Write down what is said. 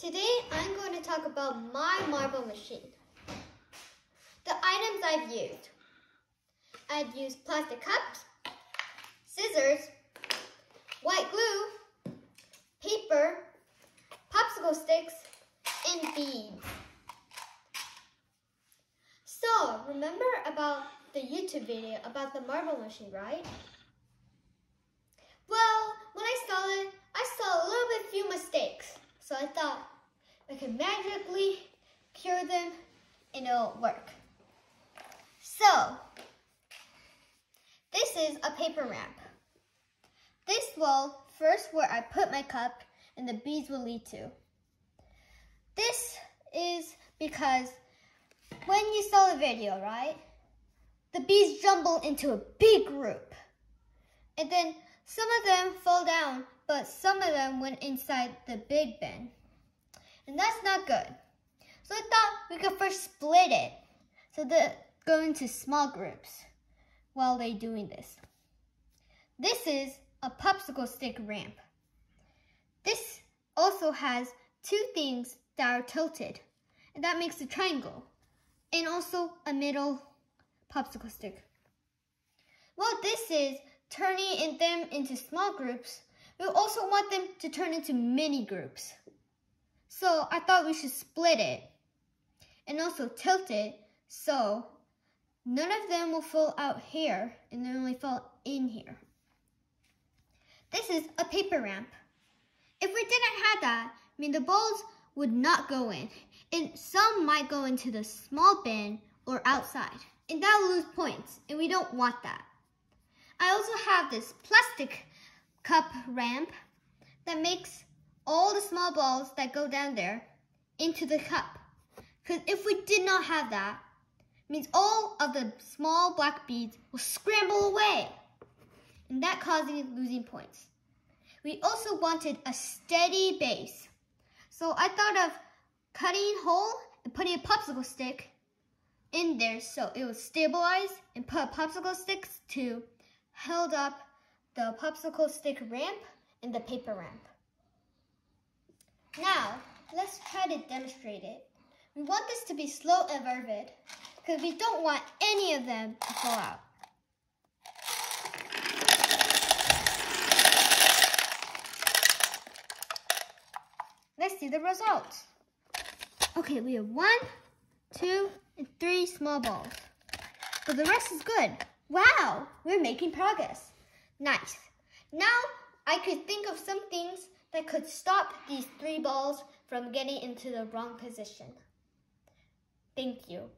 Today I'm going to talk about my marble machine. The items I've used. I've used plastic cups, scissors, white glue, paper, popsicle sticks, and beads. So, remember about the YouTube video about the marble machine, right? Well, when I saw it, I saw a little bit few mistakes. So I thought I can magically cure them and it'll work. So, this is a paper ramp. This will first where I put my cup and the beads will lead to. This is because when you saw the video, right? The bees jumble into a big group. And then some of them fall down but some of them went inside the big bin. And that's not good. So I thought we could first split it so that go into small groups while they're doing this. This is a popsicle stick ramp. This also has two things that are tilted and that makes a triangle and also a middle popsicle stick. Well, this is turning them into small groups we also want them to turn into mini groups. So I thought we should split it and also tilt it so none of them will fall out here and they only fall in here. This is a paper ramp. If we didn't have that, I mean the balls would not go in and some might go into the small bin or outside and that will lose points and we don't want that. I also have this plastic cup ramp that makes all the small balls that go down there into the cup. Because if we did not have that, means all of the small black beads will scramble away. And that causing losing points. We also wanted a steady base. So I thought of cutting a hole and putting a popsicle stick in there so it would stabilize and put popsicle sticks to held up the popsicle stick ramp and the paper ramp. Now, let's try to demonstrate it. We want this to be slow and vivid because we don't want any of them to fall out. Let's see the results. Okay, we have one, two, and three small balls. But the rest is good. Wow, we're making progress. Nice. Now I could think of some things that could stop these three balls from getting into the wrong position. Thank you.